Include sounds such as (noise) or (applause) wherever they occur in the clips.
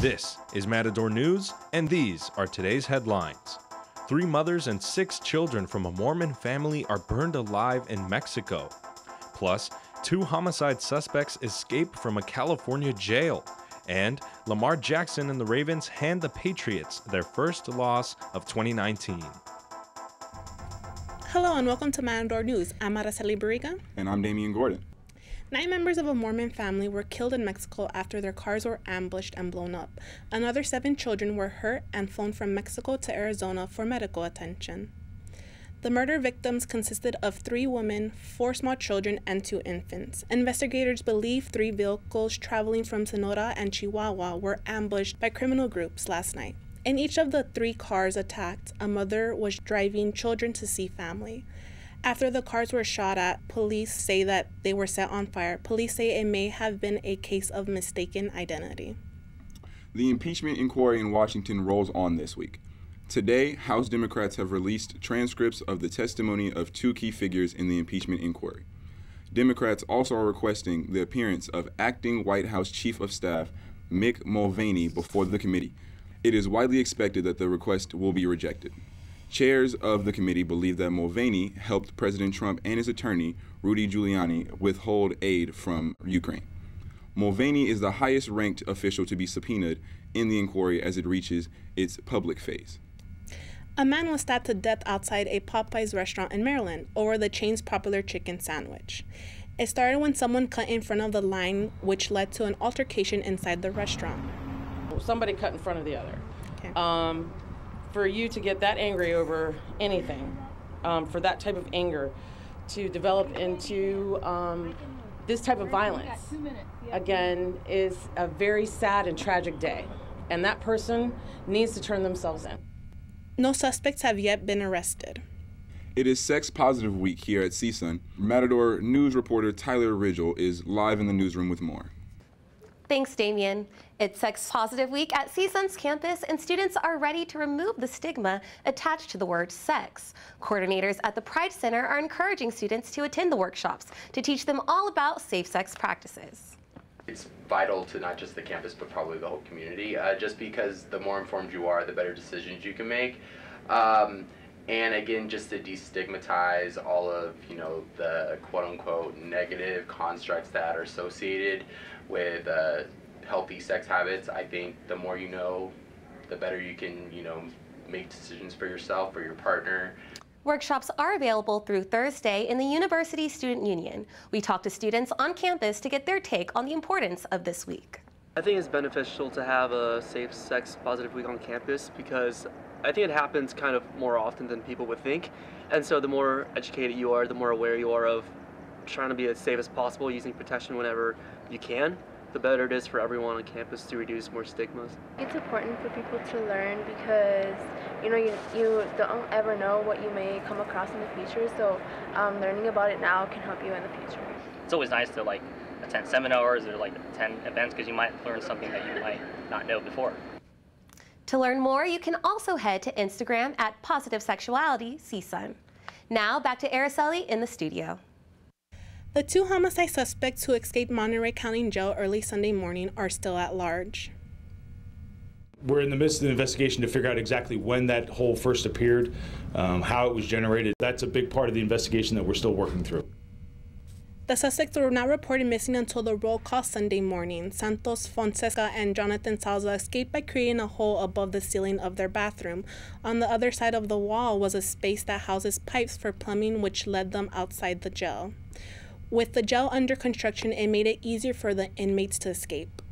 This is Matador News, and these are today's headlines. Three mothers and six children from a Mormon family are burned alive in Mexico. Plus, two homicide suspects escape from a California jail. And Lamar Jackson and the Ravens hand the Patriots their first loss of 2019. Hello and welcome to Matador News. I'm Araceli Barriga. And I'm Damian Gordon. Nine members of a Mormon family were killed in Mexico after their cars were ambushed and blown up. Another seven children were hurt and flown from Mexico to Arizona for medical attention. The murder victims consisted of three women, four small children, and two infants. Investigators believe three vehicles traveling from Sonora and Chihuahua were ambushed by criminal groups last night. In each of the three cars attacked, a mother was driving children to see family. After the cars were shot at, police say that they were set on fire. Police say it may have been a case of mistaken identity. The impeachment inquiry in Washington rolls on this week. Today, House Democrats have released transcripts of the testimony of two key figures in the impeachment inquiry. Democrats also are requesting the appearance of acting White House Chief of Staff Mick Mulvaney before the committee. It is widely expected that the request will be rejected. Chairs of the committee believe that Mulvaney helped President Trump and his attorney, Rudy Giuliani, withhold aid from Ukraine. Mulvaney is the highest ranked official to be subpoenaed in the inquiry as it reaches its public phase. A man was stabbed to death outside a Popeyes restaurant in Maryland over the chain's popular chicken sandwich. It started when someone cut in front of the line, which led to an altercation inside the restaurant. Somebody cut in front of the other. Okay. Um, for you to get that angry over anything, um, for that type of anger to develop into um, this type of violence, again, is a very sad and tragic day. And that person needs to turn themselves in. No suspects have yet been arrested. It is Sex Positive Week here at CSUN. Matador news reporter Tyler Ridgel is live in the newsroom with more. Thanks, Damien. It's Sex Positive Week at CSUN's campus, and students are ready to remove the stigma attached to the word sex. Coordinators at the Pride Center are encouraging students to attend the workshops to teach them all about safe sex practices. It's vital to not just the campus, but probably the whole community, uh, just because the more informed you are, the better decisions you can make. Um, and again, just to destigmatize all of, you know, the quote-unquote negative constructs that are associated with uh, healthy sex habits. I think the more you know, the better you can, you know, make decisions for yourself or your partner. Workshops are available through Thursday in the University Student Union. We talk to students on campus to get their take on the importance of this week. I think it's beneficial to have a safe sex positive week on campus because I think it happens kind of more often than people would think. And so the more educated you are, the more aware you are of trying to be as safe as possible, using protection whenever you can, the better it is for everyone on campus to reduce more stigmas. It's important for people to learn because you know you, you don't ever know what you may come across in the future. So um, learning about it now can help you in the future. It's always nice to like attend seminars or like attend events because you might learn something that you might not know before. To learn more, you can also head to Instagram at Positive Sexuality CSUN. Now back to Araceli in the studio. The two homicide suspects who escaped Monterey County Jail early Sunday morning are still at large. We're in the midst of the investigation to figure out exactly when that hole first appeared, um, how it was generated. That's a big part of the investigation that we're still working through. The suspects were not reported missing until the roll call Sunday morning. Santos Fonseca and Jonathan Salazar escaped by creating a hole above the ceiling of their bathroom. On the other side of the wall was a space that houses pipes for plumbing, which led them outside the jail. With the jail under construction, it made it easier for the inmates to escape.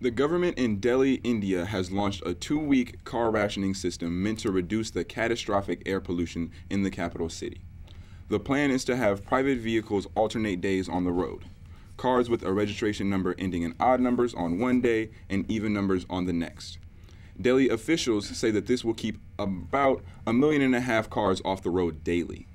The government in Delhi, India has launched a two week car rationing system meant to reduce the catastrophic air pollution in the capital city. The plan is to have private vehicles alternate days on the road. Cars with a registration number ending in odd numbers on one day and even numbers on the next. Delhi officials say that this will keep about a million and a half cars off the road daily.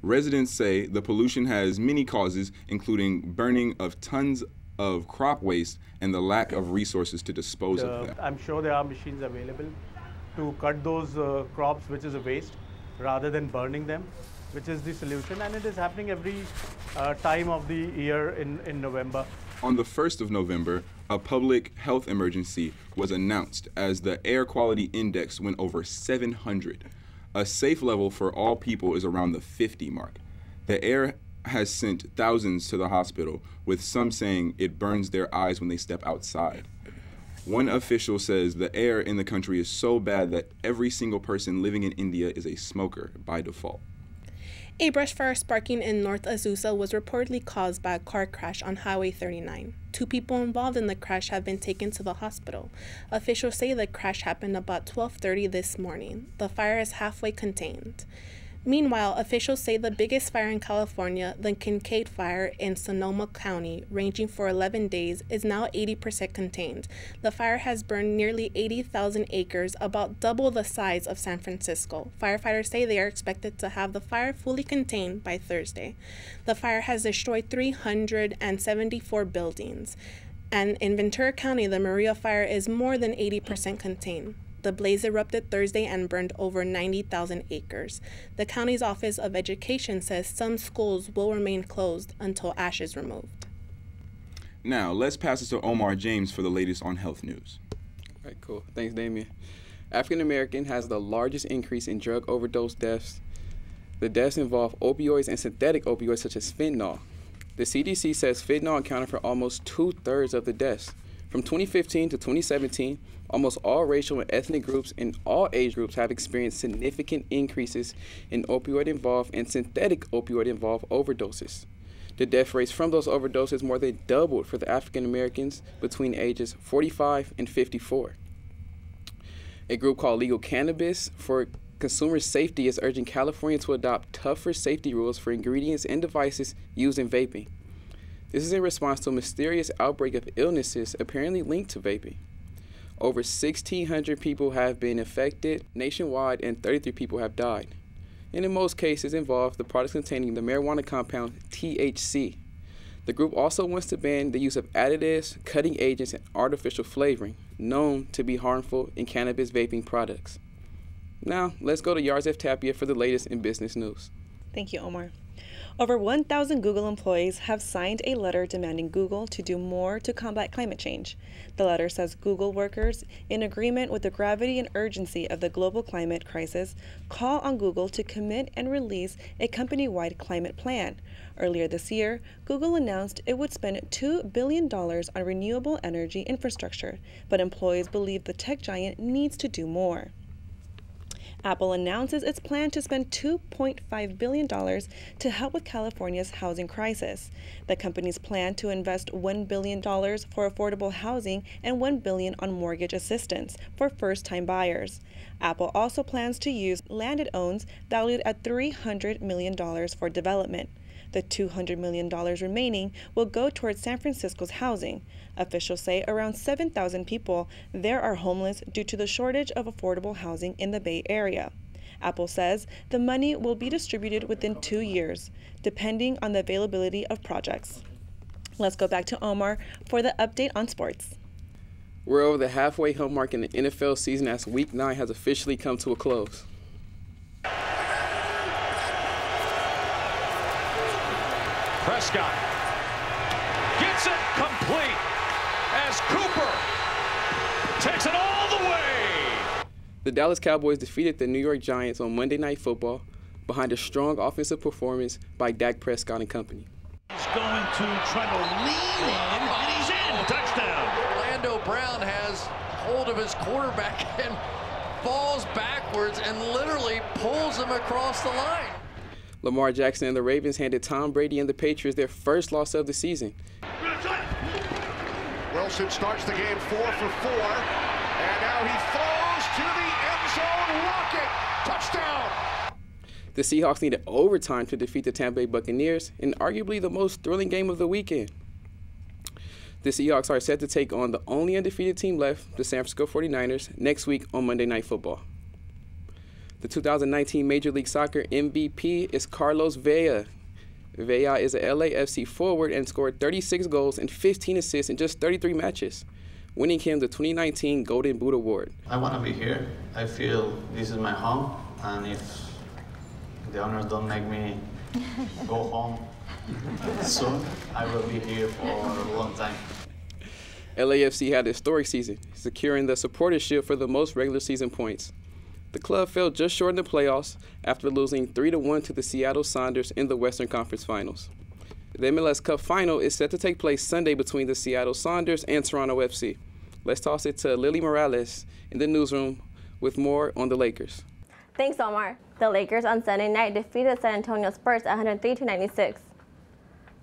Residents say the pollution has many causes, including burning of tons of crop waste and the lack of resources to dispose the, of them. I'm sure there are machines available to cut those uh, crops which is a waste rather than burning them. Which is the solution, and it is happening every uh, time of the year in, in November. On the 1st of November, a public health emergency was announced as the air quality index went over 700. A safe level for all people is around the 50 mark. The air has sent thousands to the hospital, with some saying it burns their eyes when they step outside. One official says the air in the country is so bad that every single person living in India is a smoker by default. A brush fire sparking in North Azusa was reportedly caused by a car crash on Highway 39. Two people involved in the crash have been taken to the hospital. Officials say the crash happened about 12:30 this morning. The fire is halfway contained. Meanwhile, officials say the biggest fire in California, the Kincade Fire in Sonoma County, ranging for 11 days, is now 80% contained. The fire has burned nearly 80,000 acres, about double the size of San Francisco. Firefighters say they are expected to have the fire fully contained by Thursday. The fire has destroyed 374 buildings. And in Ventura County, the Maria fire is more than 80% contained. The blaze erupted Thursday and burned over 90,000 acres. The county's Office of Education says some schools will remain closed until ash is removed. Now, let's pass it to Omar James for the latest on health news. All right, cool. Thanks, Damien. African American has the largest increase in drug overdose deaths. The deaths involve opioids and synthetic opioids such as fentanyl. The CDC says fentanyl accounted for almost two thirds of the deaths. From 2015 to 2017, almost all racial and ethnic groups in all age groups have experienced significant increases in opioid involved and synthetic opioid involved overdoses. The death rates from those overdoses more than doubled for the African Americans between ages 45 and 54. A group called Legal Cannabis for Consumer Safety is urging California to adopt tougher safety rules for ingredients and devices used in vaping. This is in response to a mysterious outbreak of illnesses apparently linked to vaping. Over 1,600 people have been affected nationwide and 33 people have died. And in most cases involve the products containing the marijuana compound THC. The group also wants to ban the use of additives, cutting agents, and artificial flavoring known to be harmful in cannabis vaping products. Now, let's go to Yarzef Tapia for the latest in business news. Thank you, Omar. Over 1,000 Google employees have signed a letter demanding Google to do more to combat climate change. The letter says Google workers, in agreement with the gravity and urgency of the global climate crisis, call on Google to commit and release a company wide climate plan. Earlier this year, Google announced it would spend $2 billion on renewable energy infrastructure, but employees believe the tech giant needs to do more. Apple announces its plan to spend $2.5 billion to help with California's housing crisis. The company's plan to invest $1 billion for affordable housing and 1 billion on mortgage assistance for first-time buyers. Apple also plans to use land it owns valued at $300 million for development. The $200 million remaining will go towards San Francisco's housing. Officials say around 7,000 people there are homeless due to the shortage of affordable housing in the Bay Area. Apple says the money will be distributed within two years, depending on the availability of projects. Let's go back to Omar for the update on sports. We're over the halfway home mark in the NFL season as Week 9 has officially come to a close. Prescott gets it complete as Cooper takes it all the way. The Dallas Cowboys defeated the New York Giants on Monday Night Football behind a strong offensive performance by Dak Prescott and company. He's going to try to lean in, and he's in. Touchdown. Orlando Brown has hold of his quarterback (laughs) and falls backwards and literally pulls him across the line. Lamar Jackson and the Ravens handed Tom Brady and the Patriots their first loss of the season. Wilson starts the game four for four, and now he throws to the end zone rocket. Touchdown! The Seahawks needed overtime to defeat the Tampa Bay Buccaneers in arguably the most thrilling game of the weekend. The Seahawks are set to take on the only undefeated team left, the San Francisco 49ers, next week on Monday Night Football. The 2019 Major League Soccer MVP is Carlos Vela. Vela is a LAFC forward and scored 36 goals and 15 assists in just 33 matches, winning him the 2019 Golden Boot Award. I want to be here. I feel this is my home, and if the owners don't make me go (laughs) home soon, I will be here for a long time. LAFC had a historic season, securing the Supporters Shield for the most regular season points. The club fell just short in the playoffs after losing 3 1 to the Seattle Sounders in the Western Conference Finals. The MLS Cup final is set to take place Sunday between the Seattle Sounders and Toronto FC. Let's toss it to Lily Morales in the newsroom with more on the Lakers. Thanks, Omar. The Lakers on Sunday night defeated San Antonio Spurs 103 96.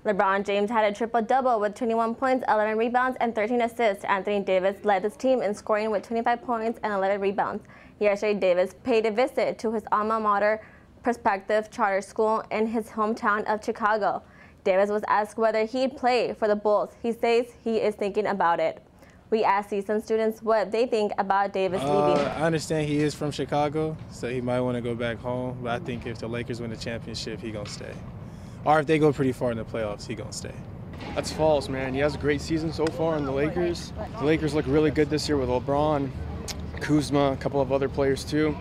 LeBron James had a triple double with 21 points, 11 rebounds, and 13 assists. Anthony Davis led his team in scoring with 25 points and 11 rebounds. Yesterday, Davis paid a visit to his alma mater, Prospective Charter School, in his hometown of Chicago. Davis was asked whether he'd play for the Bulls. He says he is thinking about it. We asked some students what they think about Davis uh, leaving. I understand he is from Chicago, so he might want to go back home. But I think if the Lakers win the championship, he gonna stay. Or if they go pretty far in the playoffs, he gonna stay. That's false, man. He has a great season so far in the Lakers. The Lakers look really good this year with LeBron, Kuzma, a couple of other players too.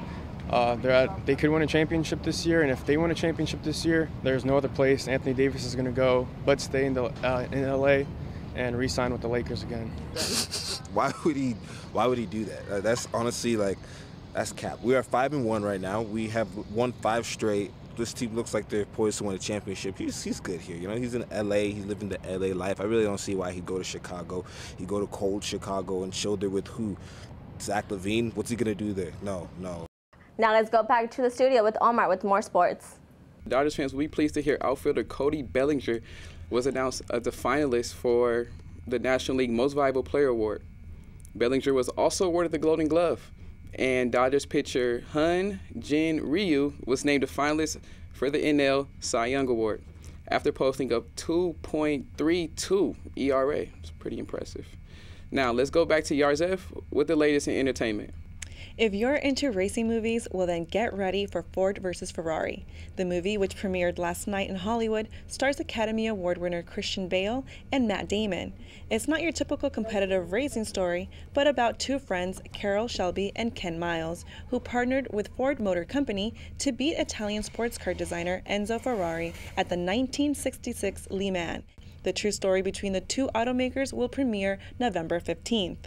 Uh, at, they could win a championship this year, and if they win a championship this year, there's no other place Anthony Davis is going to go but stay in, the, uh, in LA and re-sign with the Lakers again. (laughs) why would he? Why would he do that? Uh, that's honestly like, that's cap. We are five and one right now. We have won five straight. This team looks like they're poised to win a championship. He's he's good here. You know, he's in LA. He's living the LA life. I really don't see why he'd go to Chicago. He'd go to cold Chicago and shoulder with who? Zach LaVine. What's he gonna do there? No, no. Now let's go back to the studio with Omar with more sports. Dodgers fans will be pleased to hear outfielder Cody Bellinger was announced as the finalist for the National League Most Valuable Player Award. Bellinger was also awarded the Golden Glove, and Dodgers pitcher Hyun Jin Ryu was named a finalist for the NL Cy Young Award after posting a 2.32 ERA. It's pretty impressive. Now let's go back to Yarzef with the latest in entertainment. If you're into racing movies, well then get ready for Ford vs. Ferrari. The movie, which premiered last night in Hollywood, stars Academy Award winner Christian Bale and Matt Damon. It's not your typical competitive racing story, but about two friends, Carroll Shelby and Ken Miles, who partnered with Ford Motor Company to beat Italian sports car designer Enzo Ferrari at the 1966 Le Mans. The true story between the two automakers will premiere November 15th.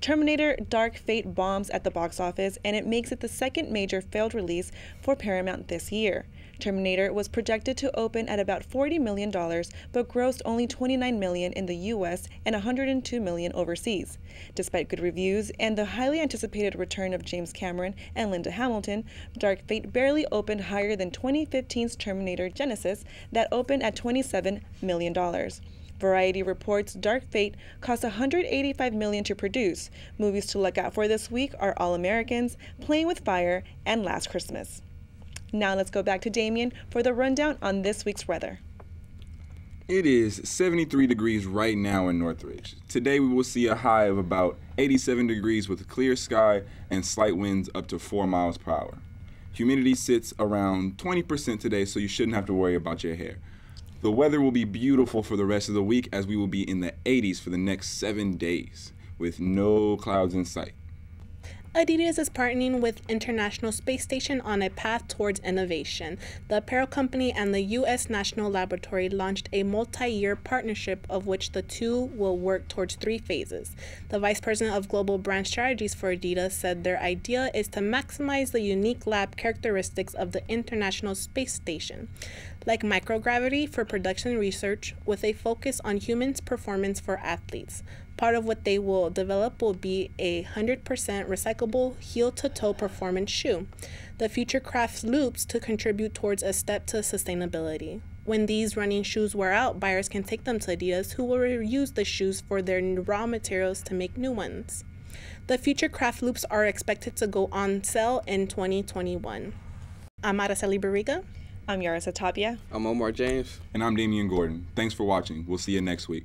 Terminator Dark Fate bombs at the box office, and it makes it the second major failed release for Paramount this year. Terminator was projected to open at about $40 million, but grossed only 29 million in the US and 102 million overseas. Despite good reviews and the highly anticipated return of James Cameron and Linda Hamilton, Dark Fate barely opened higher than 2015's Terminator Genisys that opened at $27 million. Variety reports Dark Fate cost 185 million to produce. Movies to look out for this week are All Americans, Playing with Fire, and Last Christmas. Now let's go back to Damien for the rundown on this week's weather. It is 73 degrees right now in Northridge. Today we will see a high of about 87 degrees with clear sky and slight winds up to 4 miles per hour. Humidity sits around 20% today, so you shouldn't have to worry about your hair. The weather will be beautiful for the rest of the week as we will be in the 80s for the next seven days with no clouds in sight. Adidas is partnering with International Space Station on a path towards innovation. The apparel company and the U.S. National Laboratory launched a multi year partnership of which the two will work towards three phases. The vice president of global brand strategies for Adidas said their idea is to maximize the unique lab characteristics of the International Space Station, like microgravity for production research, with a focus on humans' performance for athletes. Part of what they will develop will be a 100% recyclable heel to toe performance shoe. The future crafts loops to contribute towards a step to sustainability. When these running shoes wear out, buyers can take them to Adidas, who will reuse the shoes for their raw materials to make new ones. The future craft loops are expected to go on sale in 2021. I'm Araceli Barriga. I'm Yarisa Tapia. I'm Omar James. And I'm Damian Gordon. Thanks for watching. We'll see you next week.